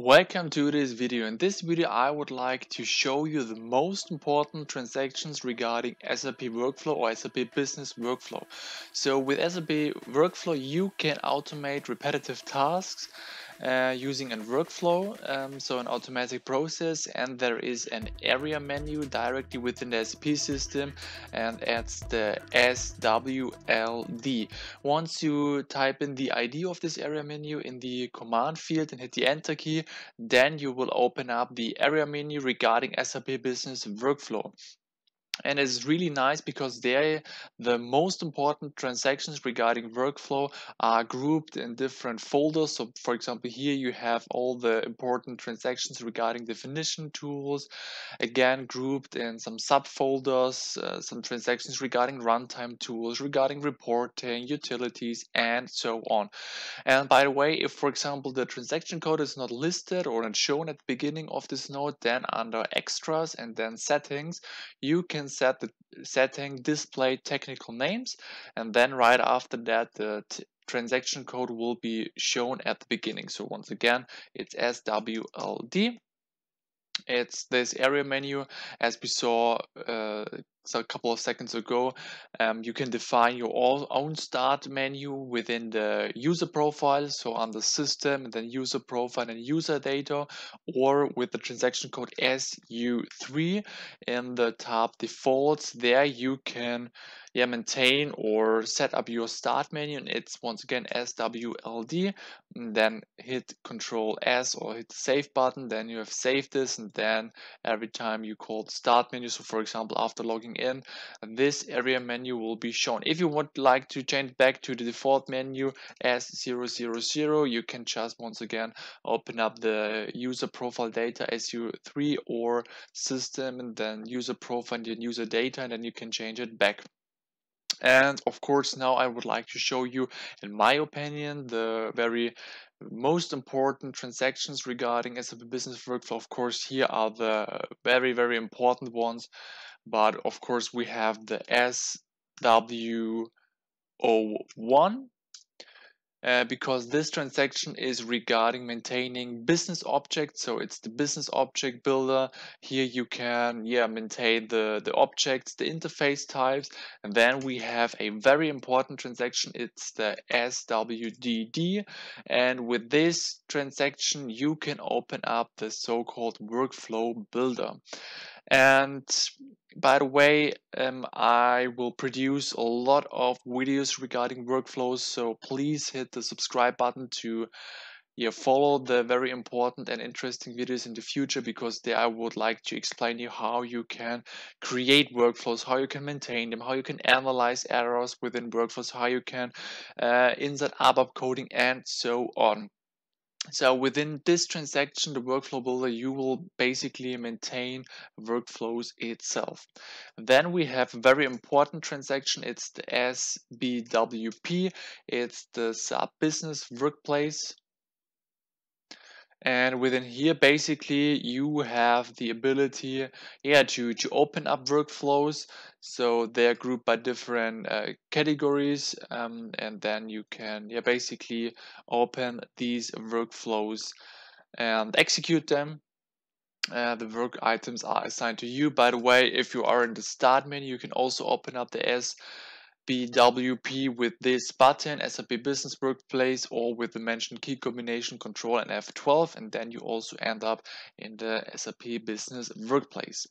Welcome to this video. In this video I would like to show you the most important transactions regarding SAP Workflow or SAP Business Workflow. So with SAP Workflow you can automate repetitive tasks uh, using a workflow, um, so an automatic process, and there is an area menu directly within the SAP system, and that's the SWLD. Once you type in the ID of this area menu in the command field and hit the enter key, then you will open up the area menu regarding SAP Business Workflow and it's really nice because there the most important transactions regarding workflow are grouped in different folders. So for example here you have all the important transactions regarding definition tools again grouped in some subfolders uh, some transactions regarding runtime tools regarding reporting utilities and so on. And by the way if for example the transaction code is not listed or not shown at the beginning of this node then under extras and then settings you can set the setting display technical names and then right after that the transaction code will be shown at the beginning. So once again it's swld it's this area menu as we saw uh, so a couple of seconds ago, um, you can define your own start menu within the user profile. So under system and then user profile and user data, or with the transaction code SU3 in the tab defaults, there you can yeah, maintain or set up your start menu and it's once again SWLD and then hit control S or hit the save button then you have saved this and then every time you call the start menu so for example after logging in this area menu will be shown. If you would like to change back to the default menu S000 you can just once again open up the user profile data SU3 or system and then user profile and user data and then you can change it back and of course, now I would like to show you, in my opinion, the very most important transactions regarding SAP Business Workflow. Of course, here are the very, very important ones. But of course, we have the SW01 uh, because this transaction is regarding maintaining business objects so it's the business object builder. Here you can yeah maintain the the objects the interface types. And then we have a very important transaction. It's the swdd and with this transaction you can open up the so-called workflow builder and by the way, um, I will produce a lot of videos regarding workflows, so please hit the subscribe button to yeah, follow the very important and interesting videos in the future because there I would like to explain you how you can create workflows, how you can maintain them, how you can analyze errors within workflows, how you can uh, insert ABAP coding and so on. So within this transaction, the workflow builder, you will basically maintain workflows itself. Then we have a very important transaction. It's the SBWP. It's the SAP Business Workplace and within here basically you have the ability yeah to to open up workflows. So they're grouped by different uh, categories um, and then you can yeah basically open these workflows and execute them. Uh, the work items are assigned to you. By the way if you are in the start menu you can also open up the s BWP with this button, SAP Business Workplace, or with the mentioned key combination control and F12, and then you also end up in the SAP Business Workplace.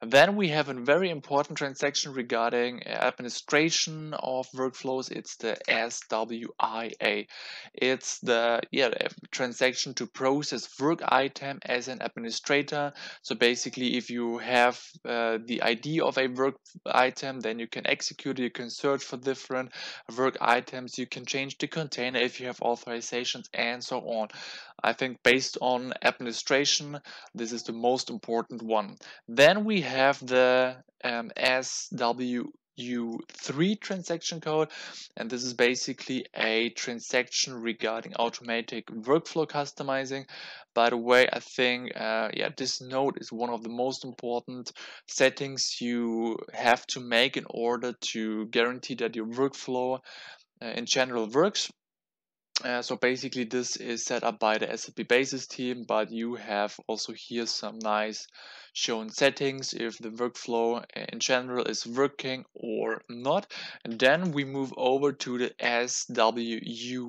Then we have a very important transaction regarding administration of workflows. It's the SWIA. It's the yeah transaction to process work item as an administrator. So basically, if you have uh, the ID of a work item, then you can execute it, you can search for different work items. You can change the container if you have authorizations and so on. I think based on administration, this is the most important one. Then we have the um, SW U3 transaction code and this is basically a transaction regarding automatic workflow customizing. By the way I think uh, yeah this node is one of the most important settings you have to make in order to guarantee that your workflow uh, in general works. Uh, so basically this is set up by the SAP Basis team, but you have also here some nice shown settings if the workflow in general is working or not. And then we move over to the SWUE.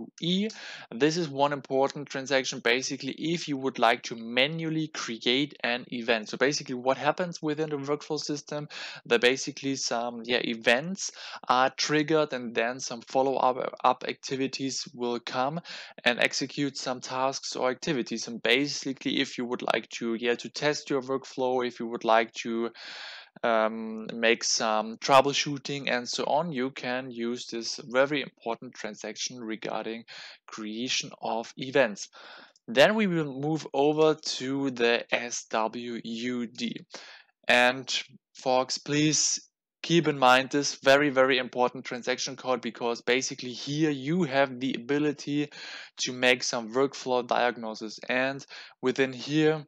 This is one important transaction basically if you would like to manually create an event. So basically what happens within the workflow system, that basically some yeah events are triggered and then some follow-up up activities will come and execute some tasks or activities. And basically if you would like to yeah to test your workflow if you would like to um, make some troubleshooting and so on, you can use this very important transaction regarding creation of events. Then we will move over to the SWUD. And folks, please keep in mind this very, very important transaction code because basically here you have the ability to make some workflow diagnosis. And within here,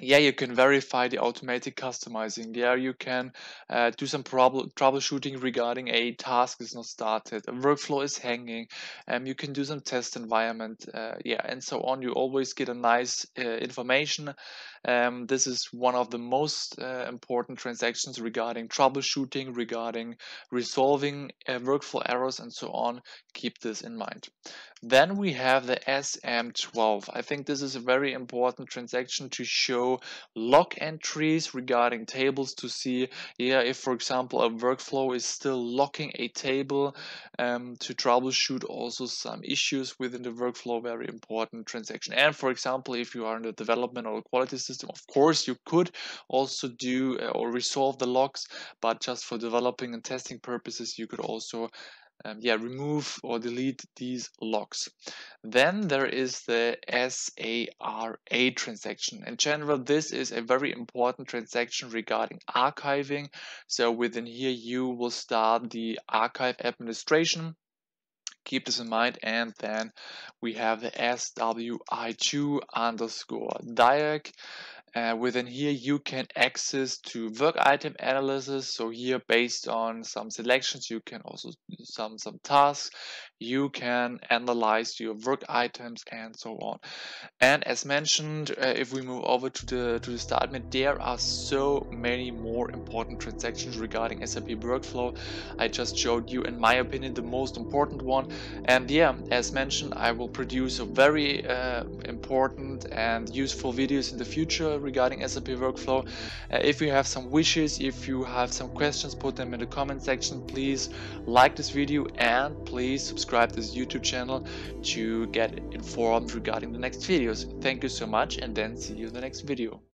yeah you can verify the automatic customizing. There you can uh, do some problem troubleshooting regarding a task is not started a workflow is hanging um, you can do some test environment uh, yeah and so on. You always get a nice uh, information um, this is one of the most uh, important transactions regarding troubleshooting regarding resolving uh, workflow errors and so on. Keep this in mind. Then we have the SM12 I think this is a very important transaction to show lock entries regarding tables to see yeah if for example a workflow is still locking a table um, to troubleshoot also some issues within the workflow very important transaction. And for example if you are in the development or quality system of course you could also do uh, or resolve the locks but just for developing and testing purposes you could also um, yeah, remove or delete these locks. Then there is the SARA transaction. In general, this is a very important transaction regarding archiving. So within here, you will start the archive administration keep this in mind and then we have the SWI2 underscore diag uh, within here, you can access to work item analysis. So here, based on some selections, you can also some some tasks. You can analyze your work items and so on. And as mentioned, uh, if we move over to the to the start menu, there are so many more important transactions regarding SAP workflow. I just showed you, in my opinion, the most important one. And yeah, as mentioned, I will produce a very uh, important and useful videos in the future regarding SAP workflow. Uh, if you have some wishes, if you have some questions, put them in the comment section. Please like this video and please subscribe this YouTube channel to get informed regarding the next videos. Thank you so much and then see you in the next video.